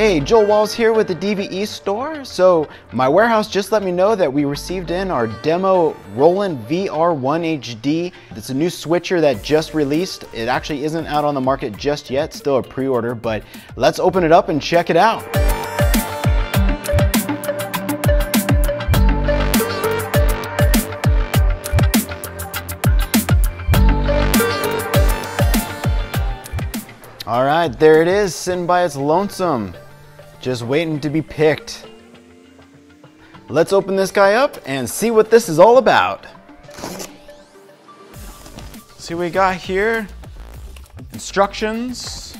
Hey, Joel Wallis here with the DVE store. So my warehouse just let me know that we received in our demo Roland VR1 HD. It's a new switcher that just released. It actually isn't out on the market just yet, still a pre-order, but let's open it up and check it out. All right, there it is, sitting by its lonesome just waiting to be picked. Let's open this guy up and see what this is all about. See what we got here. Instructions,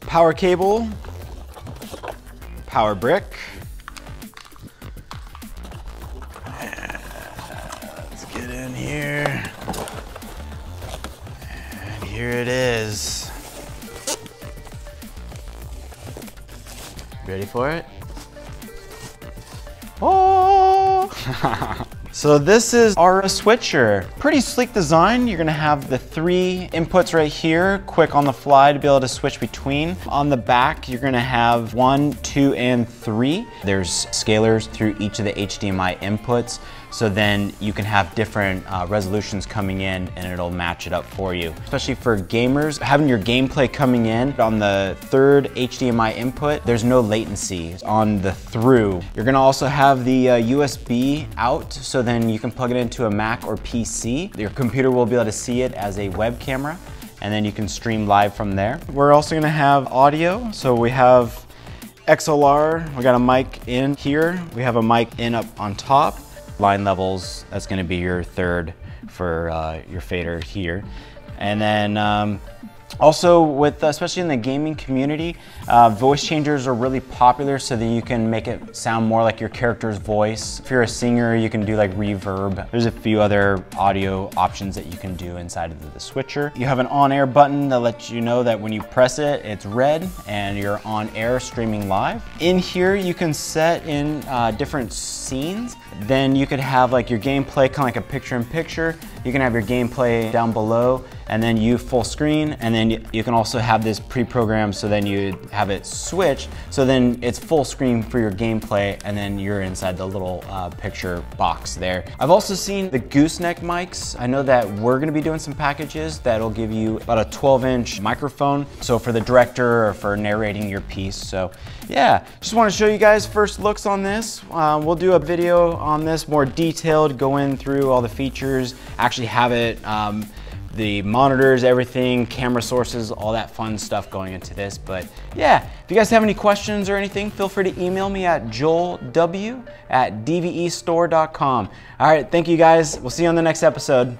power cable, power brick. Let's get in here. And here it is. Ready for it? Oh! so this is our switcher. Pretty sleek design. You're gonna have the three inputs right here, quick on the fly to be able to switch between. On the back, you're gonna have one, two, and three. There's scalers through each of the HDMI inputs. So then you can have different uh, resolutions coming in and it'll match it up for you. Especially for gamers, having your gameplay coming in on the third HDMI input, there's no latency on the through. You're gonna also have the uh, USB out, so then you can plug it into a Mac or PC. Your computer will be able to see it as a web camera and then you can stream live from there. We're also gonna have audio. So we have XLR, we got a mic in here. We have a mic in up on top line levels, that's gonna be your third for uh, your fader here. And then um, also with, especially in the gaming community, uh, voice changers are really popular so that you can make it sound more like your character's voice. If you're a singer, you can do like reverb. There's a few other audio options that you can do inside of the switcher. You have an on-air button that lets you know that when you press it, it's red and you're on air streaming live. In here, you can set in uh, different scenes. Then you could have like your gameplay, kind of like a picture-in-picture. -picture. You can have your gameplay down below and then you full screen and then you can also have this pre-programmed so then you have it switch so then it's full screen for your gameplay and then you're inside the little uh, picture box there. I've also seen the gooseneck mics. I know that we're gonna be doing some packages that'll give you about a 12 inch microphone so for the director or for narrating your piece. So yeah, just wanna show you guys first looks on this. Uh, we'll do a video on this more detailed, go in through all the features, actually have it um, the monitors, everything, camera sources, all that fun stuff going into this. But yeah, if you guys have any questions or anything, feel free to email me at joelw at dvestore.com. All right, thank you guys. We'll see you on the next episode.